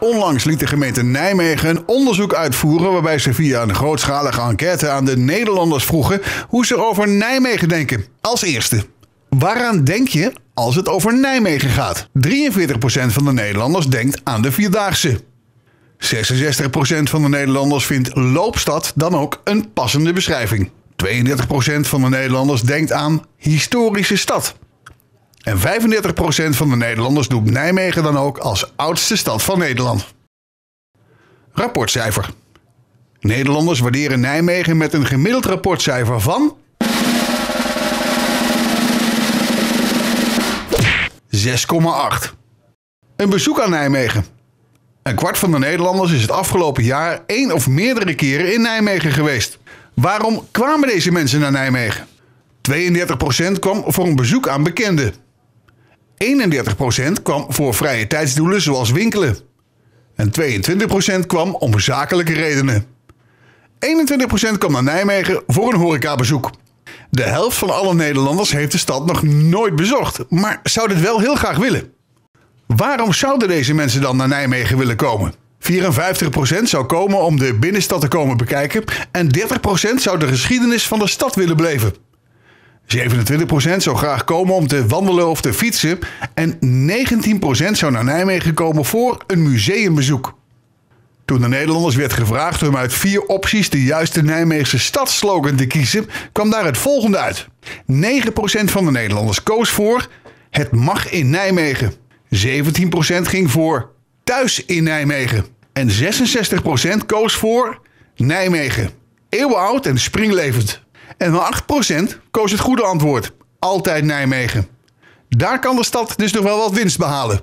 Onlangs liet de gemeente Nijmegen een onderzoek uitvoeren waarbij ze via een grootschalige enquête aan de Nederlanders vroegen hoe ze over Nijmegen denken. Als eerste, waaraan denk je als het over Nijmegen gaat? 43% van de Nederlanders denkt aan de Vierdaagse. 66% van de Nederlanders vindt loopstad dan ook een passende beschrijving. 32% van de Nederlanders denkt aan historische stad. En 35% van de Nederlanders noemt Nijmegen dan ook als oudste stad van Nederland. Rapportcijfer. Nederlanders waarderen Nijmegen met een gemiddeld rapportcijfer van 6,8. Een bezoek aan Nijmegen. Een kwart van de Nederlanders is het afgelopen jaar één of meerdere keren in Nijmegen geweest. Waarom kwamen deze mensen naar Nijmegen? 32% kwam voor een bezoek aan bekenden. 31% kwam voor vrije tijdsdoelen zoals winkelen. En 22% kwam om zakelijke redenen. 21% kwam naar Nijmegen voor een horecabezoek. De helft van alle Nederlanders heeft de stad nog nooit bezocht, maar zou dit wel heel graag willen. Waarom zouden deze mensen dan naar Nijmegen willen komen? 54% zou komen om de binnenstad te komen bekijken en 30% zou de geschiedenis van de stad willen beleven. 27% zou graag komen om te wandelen of te fietsen en 19% zou naar Nijmegen komen voor een museumbezoek. Toen de Nederlanders werd gevraagd om uit vier opties de juiste Nijmeegse stadsslogan te kiezen, kwam daar het volgende uit. 9% van de Nederlanders koos voor Het mag in Nijmegen. 17% ging voor Thuis in Nijmegen. En 66% koos voor Nijmegen. Eeuwenoud en springlevend. En maar 8% koos het goede antwoord. Altijd Nijmegen. Daar kan de stad dus nog wel wat winst behalen.